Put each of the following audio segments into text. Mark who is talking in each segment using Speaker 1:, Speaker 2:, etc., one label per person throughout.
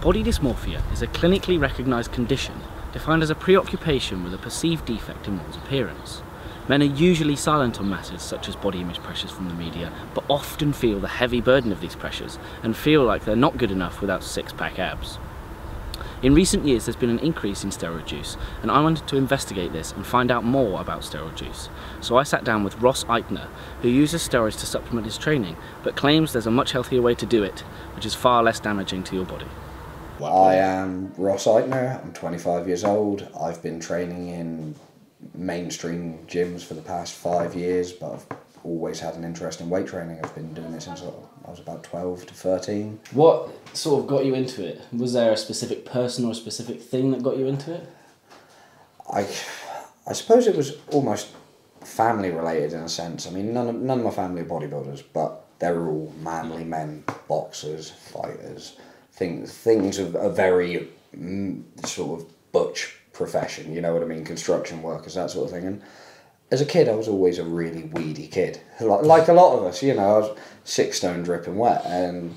Speaker 1: Body dysmorphia is a clinically recognised condition defined as a preoccupation with a perceived defect in one's appearance. Men are usually silent on matters such as body image pressures from the media, but often feel the heavy burden of these pressures and feel like they're not good enough without six pack abs. In recent years, there's been an increase in steroid use, and I wanted to investigate this and find out more about steroid use. So I sat down with Ross Eichner, who uses steroids to supplement his training, but claims there's a much healthier way to do it, which is far less damaging to your body.
Speaker 2: I am Ross Eitner, I'm 25 years old. I've been training in mainstream gyms for the past five years, but I've always had an interest in weight training. I've been doing it since I was about 12 to 13.
Speaker 1: What sort of got you into it? Was there a specific person or a specific thing that got you into it?
Speaker 2: I, I suppose it was almost family related in a sense. I mean, none of, none of my family are bodybuilders, but they're all manly men, boxers, fighters, things things of a very mm, sort of butch profession. You know what I mean? Construction workers, that sort of thing. And as a kid, I was always a really weedy kid, like a lot of us. You know, I was six stone dripping wet, and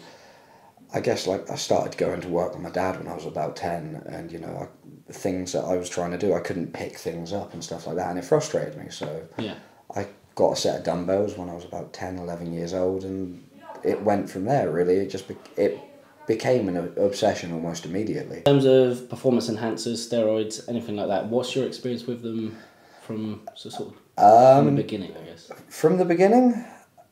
Speaker 2: I guess like I started going to work with my dad when I was about ten, and you know, I, things that I was trying to do, I couldn't pick things up and stuff like that, and it frustrated me. So
Speaker 1: Yeah.
Speaker 2: I got a set of dumbbells when I was about 10, 11 years old, and it went from there. Really, it just be- it became an obsession almost immediately.
Speaker 1: In terms of performance enhancers, steroids, anything like that, what's your experience with them from so sort of from the beginning, I guess?
Speaker 2: From the beginning,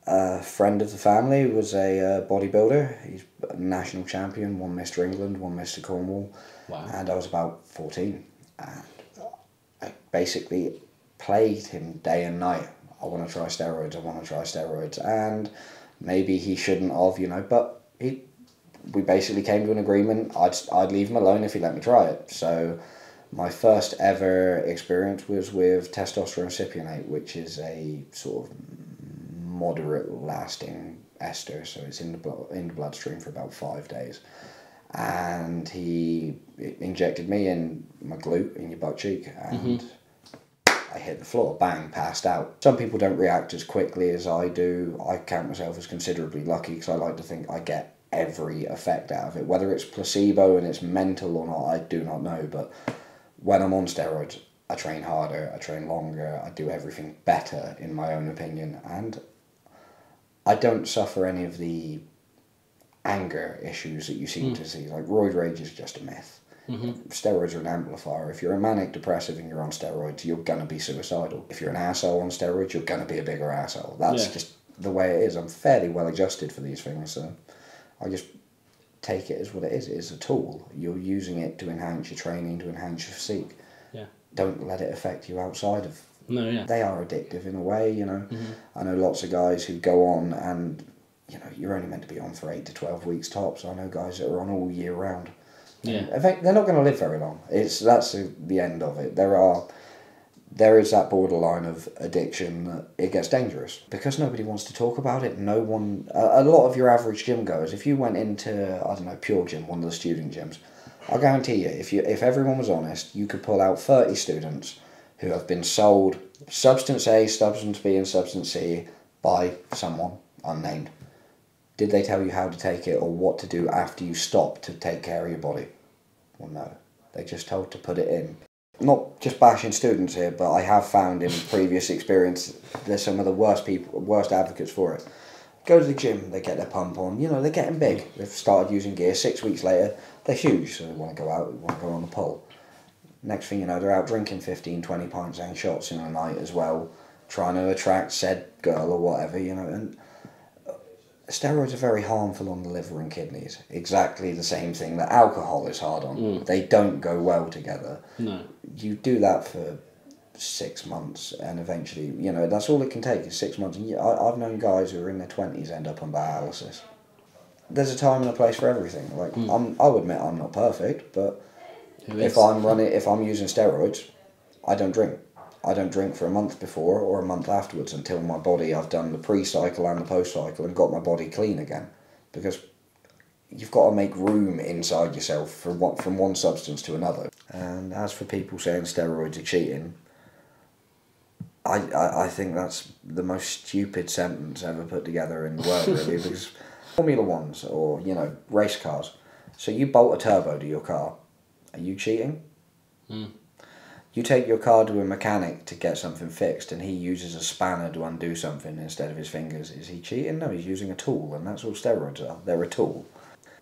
Speaker 2: a friend of the family was a uh, bodybuilder. He's a national champion, won Mr. England, won Mr. Cornwall,
Speaker 1: Wow.
Speaker 2: and I was about 14. And I basically plagued him day and night. I want to try steroids, I want to try steroids. And maybe he shouldn't have, you know, but he, we basically came to an agreement. I'd, I'd leave him alone if he let me try it. So my first ever experience was with testosterone cypionate, which is a sort of moderate lasting ester, so it's in the blood, in the bloodstream for about five days. And he injected me in my glute in your butt cheek, and mm-hmm. I hit the floor, bang, passed out. Some people don't react as quickly as I do. I count myself as considerably lucky because I like to think I get every effect out of it. Whether it's placebo and it's mental or not, I do not know. But when I'm on steroids, I train harder, I train longer, I do everything better, in my own opinion, and I don't suffer any of the anger issues that you seem hmm. to see. Like roid rage is just a myth. Mm-hmm. Steroids are an amplifier. If you're a manic depressive and you're on steroids, you're gonna be suicidal. If you're an asshole on steroids, you're gonna be a bigger asshole. That's
Speaker 1: Yeah.
Speaker 2: just the way it is. I'm fairly well adjusted for these things, so I just take it as what it is. It is a tool. You're using it to enhance your training, to enhance your physique.
Speaker 1: Yeah.
Speaker 2: Don't let it affect you outside of
Speaker 1: No, yeah.
Speaker 2: they are addictive in a way, you know. Mm-hmm. I know lots of guys who go on and, you know, you're only meant to be on for 8 to 12 weeks tops. I know guys that are on all year round.
Speaker 1: Yeah.
Speaker 2: In fact, they're not going to live very long. It's That's the, the end of it. There are, there is that borderline of addiction that it gets dangerous. Because nobody wants to talk about it, no one, a, a lot of your average gym goers, if you went into, I don't know, Pure Gym, one of the student gyms, I'll guarantee you, if you if everyone was honest, you could pull out 30 students who have been sold substance A, substance B, and substance C by someone unnamed. Did they tell you how to take it or what to do after you stop to take care of your body? Well, no. They just told to put it in. Not just bashing students here, but I have found in previous experience they're some of the worst people, worst advocates for it. Go to the gym, they get their pump on. You know, they're getting big. They've started using gear. Six weeks later, they're huge, so they want to go out, they want to go on the pole. Next thing you know, they're out drinking 15, 20 pints and shots in a night as well, trying to attract said girl or whatever, you know. And steroids are very harmful on the liver and kidneys. Exactly the same thing that alcohol is hard on. Mm. They don't go well together.
Speaker 1: No.
Speaker 2: You do that for six months, and eventually, you know, that's all it can take is six months. And I, I've known guys who are in their twenties end up on dialysis. There's a time and a place for everything. Like mm. I'm, I would admit I'm not perfect, but if? I'm running, if I'm using steroids, I don't drink. I don't drink for a month before or a month afterwards until my body, I've done the pre-cycle and the post-cycle and got my body clean again, because you've got to make room inside yourself from one, from one substance to another. And as for people saying steroids are cheating, I, I, I think that's the most stupid sentence ever put together in the world, really, because Formula Ones or, you know, race cars, So you bolt a turbo to your car. Are you cheating?
Speaker 1: Mm.
Speaker 2: You take your car to a mechanic to get something fixed, and he uses a spanner to undo something instead of his fingers. Is he cheating? No, he's using a tool, and that's all steroids are. They're a tool.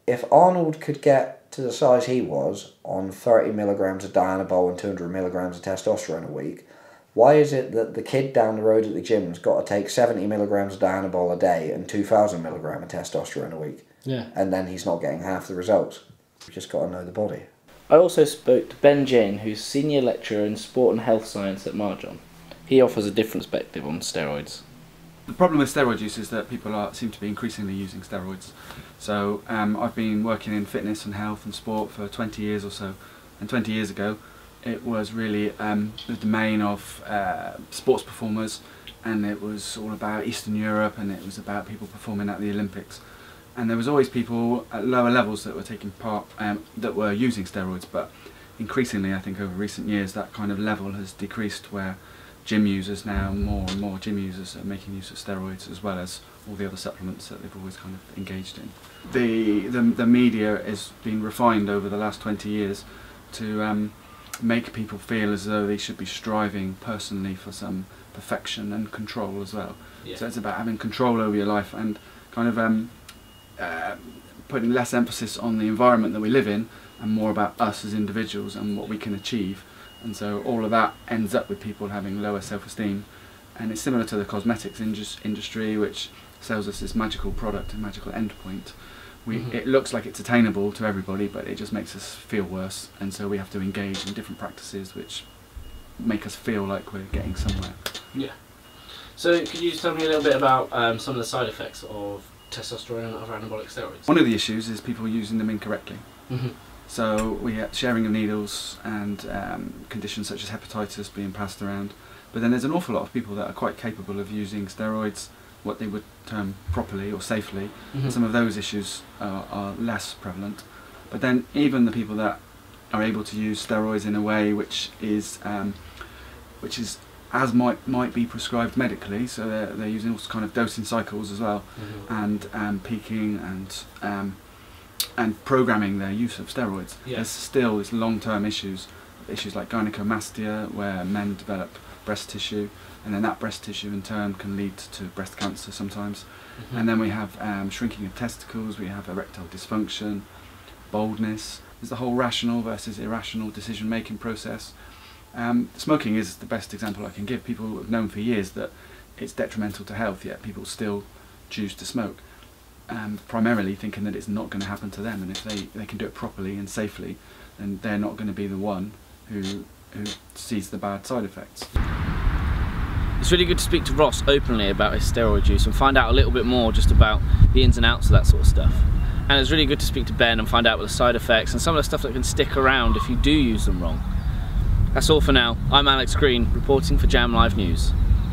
Speaker 2: If Arnold could get to the size he was on 30 milligrams of Dianabol and 200 milligrams of testosterone a week, why is it that the kid down the road at the gym's got to take 70 milligrams of Dianabol a day and 2,000 milligram of testosterone a week?
Speaker 1: Yeah.
Speaker 2: And then he's not getting half the results. You've just got to know the body.
Speaker 1: I also spoke to Ben Jane, who's senior lecturer in sport and health science at Marjon. He offers a different perspective on steroids.
Speaker 3: The problem with steroid use is that people are seem to be increasingly using steroids. So um, I've been working in fitness and health and sport for 20 years or so, and 20 years ago it was really um, the domain of uh, sports performers, and it was all about Eastern Europe, and it was about people performing at the Olympics. And there was always people at lower levels that were taking part, um, that were using steroids, but increasingly, I think over recent years, that kind of level has decreased where gym users now, more and more gym users are making use of steroids as well as all the other supplements that they've always kind of engaged in. The, the, the media has been refined over the last 20 years to um, make people feel as though they should be striving personally for some perfection and control as well.
Speaker 1: Yeah.
Speaker 3: So it's about having control over your life and kind of um, uh, putting less emphasis on the environment that we live in and more about us as individuals and what we can achieve. And so all of that ends up with people having lower self-esteem. And it's similar to the cosmetics indus- industry, which sells us this magical product and magical endpoint. We,
Speaker 1: Mhm.
Speaker 3: It looks like it's attainable to everybody, but it just makes us feel worse. And so we have to engage in different practices which make us feel like we're getting somewhere.
Speaker 1: Yeah. So could you tell me a little bit about um, some of the side effects of testosterone and other anabolic steroids?
Speaker 3: One of the issues is people using them incorrectly.
Speaker 1: Mm-hmm.
Speaker 3: So we have sharing of needles and um, conditions such as hepatitis being passed around. But then there's an awful lot of people that are quite capable of using steroids, what they would term properly or safely.
Speaker 1: Mhm.
Speaker 3: Some of those issues are, are less prevalent. But then even the people that are able to use steroids in a way which is um, which is as might might be prescribed medically, so they're, they're using all kind of dosing cycles as well
Speaker 1: Mhm.
Speaker 3: and um, peaking and um, and programming their use of steroids.
Speaker 1: Yeah.
Speaker 3: There's still these long-term issues, issues like gynecomastia, where men develop breast tissue, and then that breast tissue in turn can lead to breast cancer sometimes.
Speaker 1: Mhm.
Speaker 3: And then we have um, shrinking of testicles, we have erectile dysfunction, baldness. There's the whole rational versus irrational decision-making process. Um, smoking is the best example I can give. People have known for years that it's detrimental to health, yet people still choose to smoke, um, primarily thinking that it's not going to happen to them. And if they, they can do it properly and safely, then they're not going to be the one who who sees the bad side effects.
Speaker 1: It's really good to speak to Ross openly about his steroid use and find out a little bit more just about the ins and outs of that sort of stuff. And it's really good to speak to Ben and find out what the side effects and some of the stuff that can stick around if you do use them wrong. That's all for now. I'm Alex Green, reporting for Jam Live News.